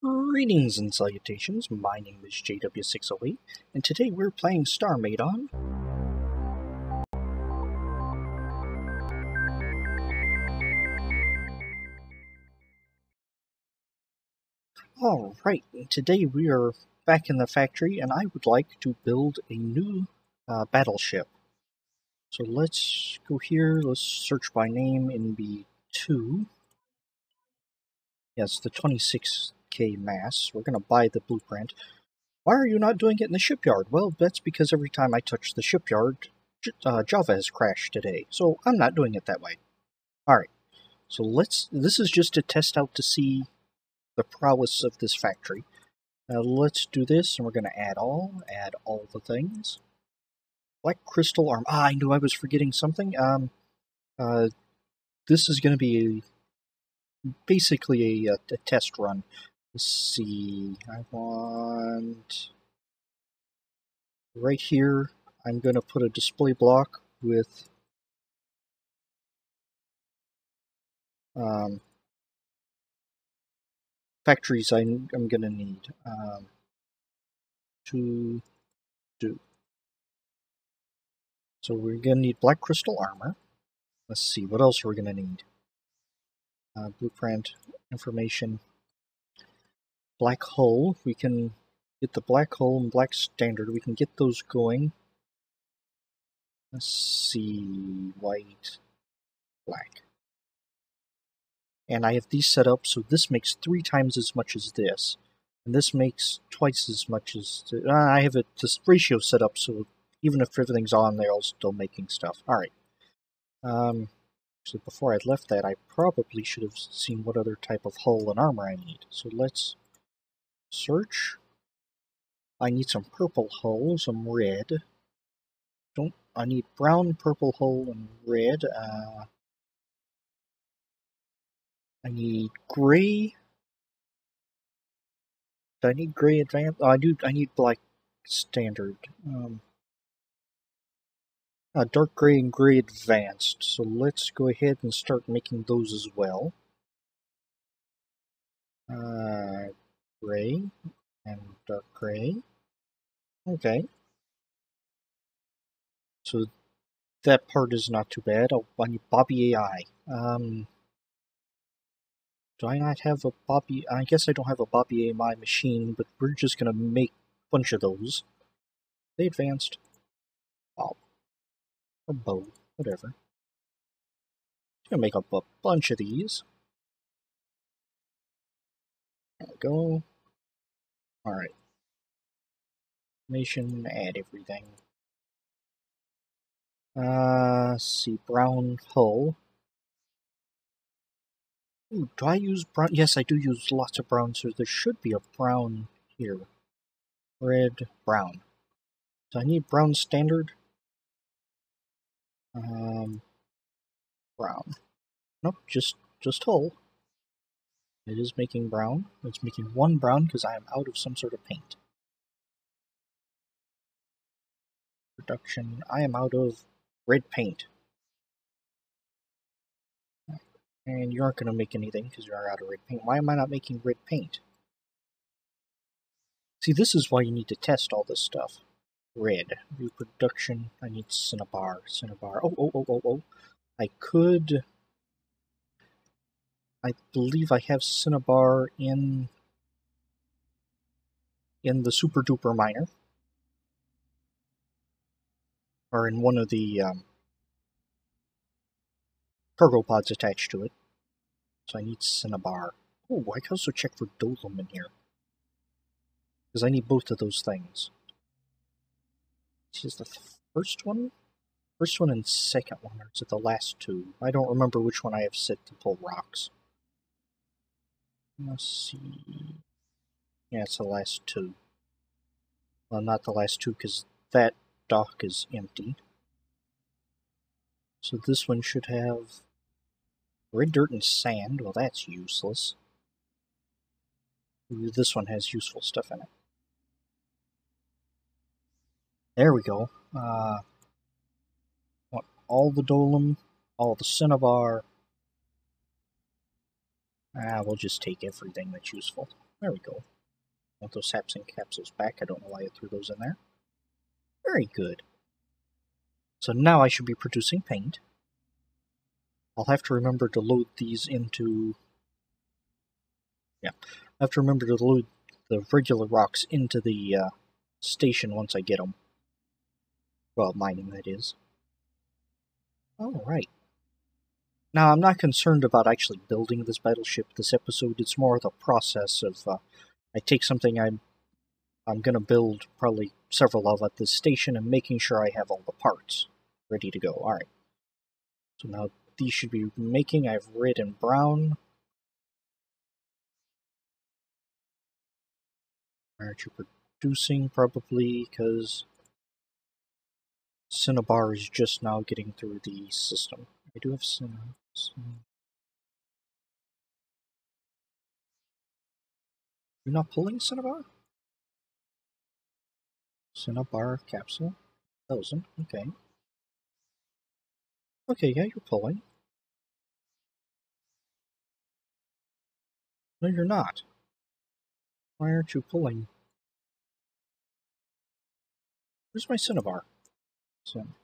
Greetings and salutations, my name is JW608, and today we're playing StarMade. Alright, today we are back in the factory, and I would like to build a new uh, battleship. So let's go here, let's search by name in B2. Yes, the 26 mass. We're going to buy the blueprint. Why are you not doing it in the shipyard? Well, that's because every time I touch the shipyard, uh, Java has crashed today. So I'm not doing it that way. Alright, so let's, this is just to test out to see the prowess of this factory. Now let's do this, and we're going to add all, add all the things. Black crystal arm. Ah, I knew I was forgetting something. Um, uh, this is going to be a, basically a, a, test run. Let's see, I want right here, I'm going to put a display block with um, factories I'm, I'm going to need um, to do. So we're going to need black crystal armor. Let's see, what else are we going to need? Uh, blueprint, information, black hull. We can get the black hull and black standard. We can get those going. Let's see, white, black. And I have these set up so this makes three times as much as this. And this makes twice as much as... Uh, I have it, this ratio set up so even if everything's on, they're all still making stuff. Alright. Um, so before I left that, I probably should have seen what other type of hull and armor I need. So let's Search. I need some purple hull, some red. Don't I need brown, purple hull, and red. Uh, I need gray. Do I need gray advanced? Oh, I do. I need black standard. Um, uh, dark gray and gray advanced. So let's go ahead and start making those as well. Uh, gray and dark gray. Okay. So that part is not too bad. Oh, I need Bobby AI. Um, do I not have a Bobby? I guess I don't have a Bobby AI machine, but we're just gonna make a bunch of those. They advanced. Wow. A bow, whatever. Gonna make up a bunch of these. There we go. Alright. Nation, add everything. Uh, see, brown hull. Ooh, do I use brown? Yes, I do use lots of brown, so there should be a brown here. Red, brown. Do I need brown standard? Um, brown. Nope, just, just hull. It is making brown. It's making one brown because I am out of some sort of paint. Production. I am out of red paint. And you aren't going to make anything because you are out of red paint. Why am I not making red paint? See, this is why you need to test all this stuff. Red. Reproduction. I need Cinnabar. Cinnabar. Oh, oh, oh, oh, oh. I could I believe I have Cinnabar in in the Super Duper Miner. Or in one of the um, cargo pods attached to it. So I need Cinnabar. Oh, I can also check for Dolum in here. Because I need both of those things. This is the first one? First one and second one, or is it the last two? I don't remember which one I have set to pull rocks. Let's see. Yeah, it's the last two. Well, not the last two, because that dock is empty. So this one should have red dirt and sand. Well, that's useless. This one has useful stuff in it. There we go. Uh, all the dolum, all the cinnabar, Ah, we'll just take everything that's useful. There we go. Want those saps and capsules back. I don't know why I threw those in there. Very good. So now I should be producing paint. I'll have to remember to load these into... Yeah, I have to remember to load the regular rocks into the uh, station once I get them. Well, mining, that is. Alright. Now, I'm not concerned about actually building this battleship this episode. It's more the process of uh, I take something I'm I'm going to build probably several of at this station and making sure I have all the parts ready to go. Alright. So now these should be making. I have red and brown. Aren't you producing? Probably because Cinnabar is just now getting through the system. I do have Cinnabar. You're not pulling Cinnabar? Cinnabar capsule? Thousand, okay. Okay, yeah, you're pulling. No, you're not. Why aren't you pulling? Where's my Cinnabar? Cin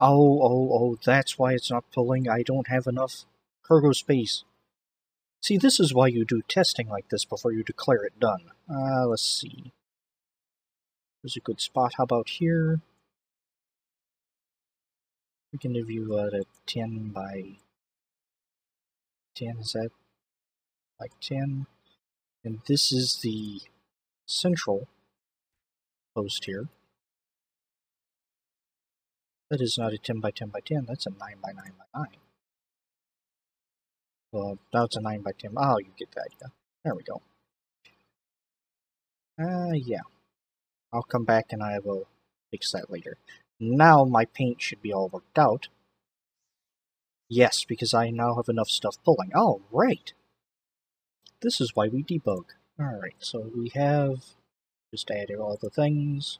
Oh, oh, oh, that's why it's not pulling. I don't have enough cargo space. See, this is why you do testing like this before you declare it done. Uh, let's see. There's a good spot. How about here? We can give you uh, a 10 by 10. Is that like 10? And this is the central post here. That is not a 10 by 10 by 10, that's a 9 by 9 by 9. Well, that's a 9 by 10. Oh, you get the idea. There we go. Uh, yeah. I'll come back and I will fix that later. Now my paint should be all worked out. Yes, because I now have enough stuff pulling. Oh, right. This is why we debug. Alright, so we have just added all the things.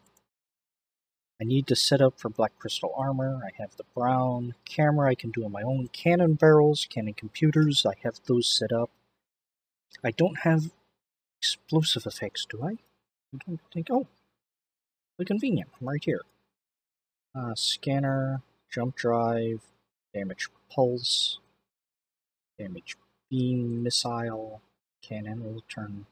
I need to set up for black crystal armor. I have the brown camera I can do on my own. Cannon barrels, cannon computers, I have those set up. I don't have explosive effects, do I? I don't think, oh, the convenient, I'm right here. Uh, scanner, jump drive, damage pulse, damage beam, missile, cannon. We'll turn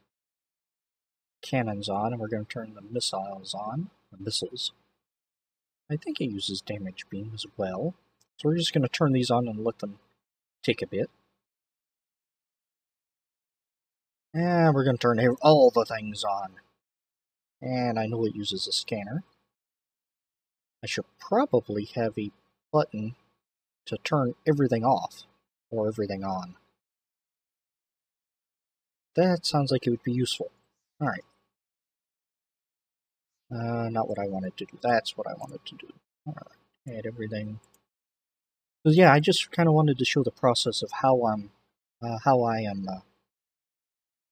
cannons on, and we're going to turn the missiles on, the missiles. I think it uses damage beam as well. So we're just going to turn these on and let them take a bit. And we're going to turn all the things on. And I know it uses a scanner. I should probably have a button to turn everything off or everything on. That sounds like it would be useful. Alright. Uh, not what I wanted to do. That's what I wanted to do. Alright, add everything. So yeah, I just kind of wanted to show the process of how I'm, uh, how I am uh,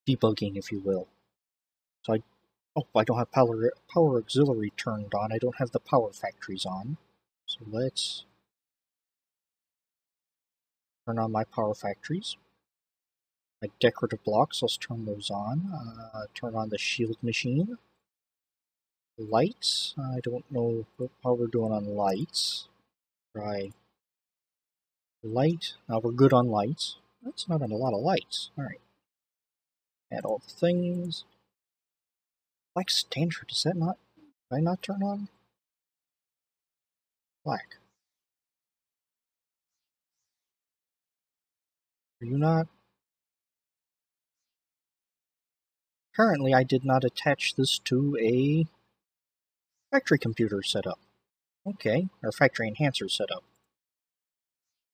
debugging, if you will. So I, oh, I don't have power power auxiliary turned on. I don't have the power factories on. So let's turn on my power factories. My decorative blocks, let's turn those on. Uh, turn on the shield machine lights. I don't know how we're doing on lights. Try light. Now we're good on lights. That's not on a lot of lights. Alright. Add all the things. Black standard, does that not did I not turn on? Black. Are you not? Currently I did not attach this to a factory computer setup. Okay, or factory enhancer setup.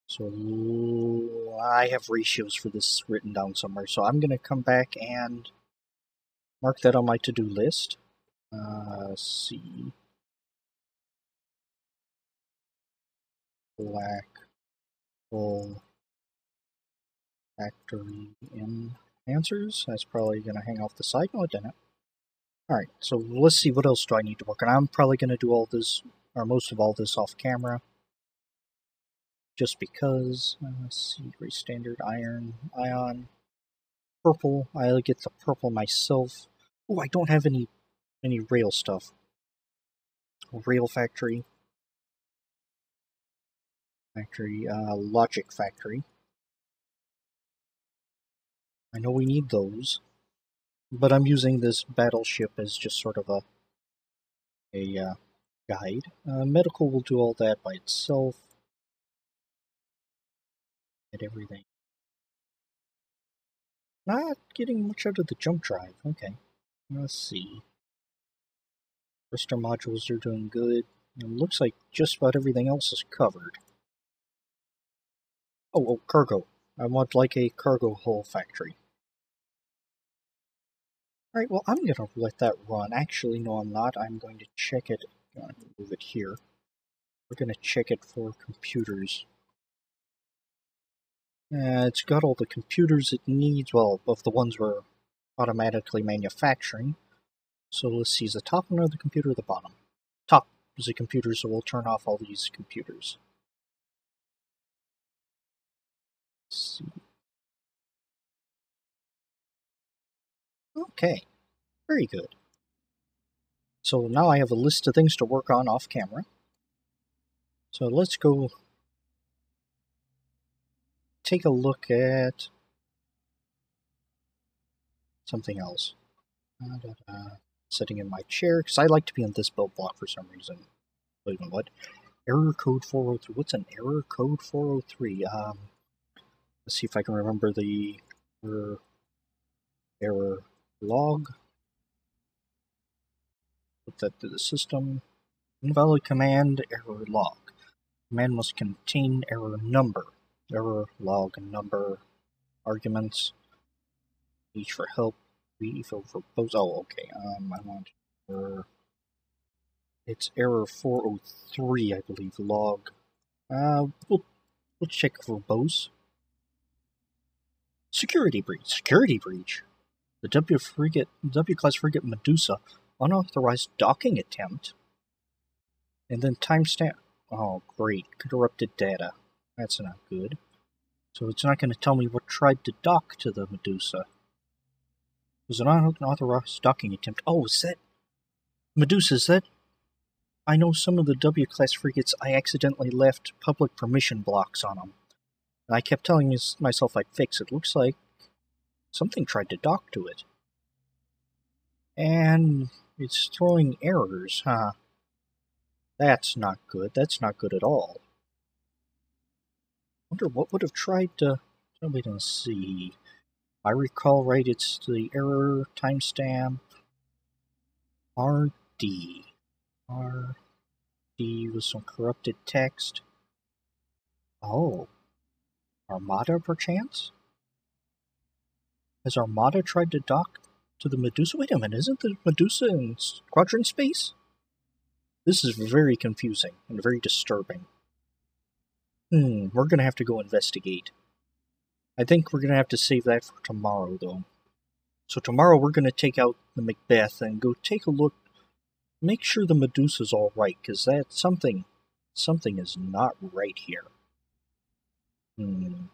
So I have ratios for this written down somewhere, so I'm going to come back and mark that on my to-do list. Uh, see. Black hole factory enhancers. That's probably going to hang off the side. No, it didn't. Alright, so let's see what else do I need to work on. I'm probably going to do all this, or most of all this off camera. just because. Uh, let's see, gray standard, iron, ion, purple. I'll get the purple myself. Oh, I don't have any any rail stuff. Rail factory. Factory, uh, logic factory. I know we need those, but I'm using this battleship as just sort of a a uh, guide. Uh, medical will do all that by itself. Get everything. Not getting much out of the jump drive. Okay. Let's see. Thruster modules are doing good. It looks like just about everything else is covered. Oh, oh, cargo. I want like a cargo hull factory. Alright, well, I'm going to let that run. Actually, no, I'm not. I'm going to check it. I'm going to move it here. We're going to check it for computers. Uh, it's got all the computers it needs, well, of the ones we're automatically manufacturing. So let's see, is the top one or the computer or the bottom? Top is the computer, so we'll turn off all these computers. Let's see. Okay, very good. So now I have a list of things to work on off camera. So let's go take a look at something else. Da, da, da. Sitting in my chair, because I like to be on this build block for some reason. A minute, what? Error code 403. What's an error code 403? Um, let's see if I can remember the error, error log. Put that to the system. Invalid command, error log. Command must contain error number error log number arguments each for help v for verbose oh okay um i want error it's error 403 i believe log uh we'll we'll check verbose security breach security breach the w frigate w class frigate medusa unauthorized docking attempt and then timestamp oh great corrupted data that's not good. So it's not going to tell me what tried to dock to the Medusa. It was an unauthorized docking attempt. Oh, is that... Medusa, is that... I know some of the W-class frigates, I accidentally left public permission blocks on them. And I kept telling myself I'd fix it. Looks like something tried to dock to it. And it's throwing errors, huh? That's not good. That's not good at all wonder what would have tried to. Nobody can see. I recall right, it's the error timestamp RD. RD with some corrupted text. Oh. Armada, perchance? Has Armada tried to dock to the Medusa? Wait a minute, isn't the Medusa in quadrant space? This is very confusing and very disturbing. Hmm, we're gonna have to go investigate. I think we're gonna have to save that for tomorrow, though. So tomorrow we're gonna take out the Macbeth and go take a look, make sure the Medusa's all right, because that something, something is not right here. Hmm.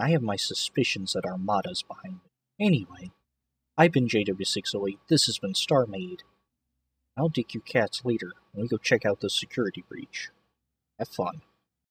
I have my suspicions that Armada's behind it. Anyway, I've been JW608, this has been StarMade. I'll dig you Cats later when we go check out the security breach. Have fun.